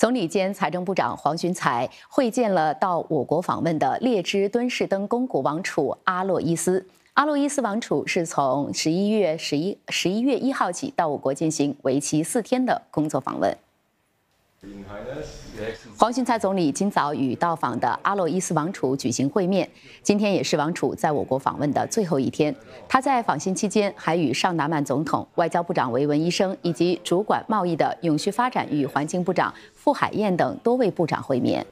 总理兼财政部长黄群才会见了到我国访问的列支敦士登公国王储阿洛伊斯。阿洛伊斯王储是从十一月十一十一月一号起到我国进行为期四天的工作访问。黄循财总理今早与到访的阿洛伊斯王储举行会面，今天也是王储在我国访问的最后一天。他在访新期间还与尚达曼总统、外交部长维文医生以及主管贸易的永续发展与环境部长傅海燕等多位部长会面。